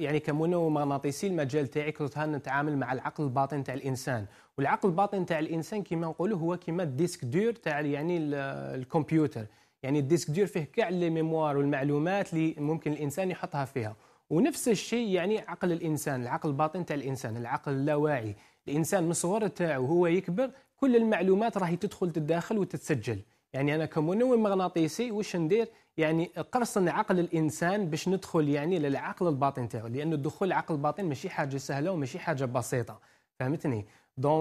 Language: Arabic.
يعني كمنوم مغناطيسي المجال تاعي كنت نتعامل مع العقل الباطن تاع الإنسان. والعقل الباطن تاع الإنسان كما نقولوا هو كما ال disque dur تاع يعني الكمبيوتر. يعني ال disque dur فيه كاع les mémoires والمعلومات اللي ممكن الإنسان يحطها فيها. ونفس الشيء يعني عقل الإنسان العقل الباطن تاع الإنسان العقل اللاواعي. الإنسان من الصغر تاعو هو يكبر كل المعلومات راهي تدخل تداخل وتتسجل. يعني أنا كمنوم مغناطيسي واش ندير؟ يعني قرصن عقل الإنسان باش ندخل يعني للعقل الباطن تاعو لأن الدخول للعقل الباطن ماشي حاجة سهلة وماشي حاجة بسيطة. فهمتني؟ دونك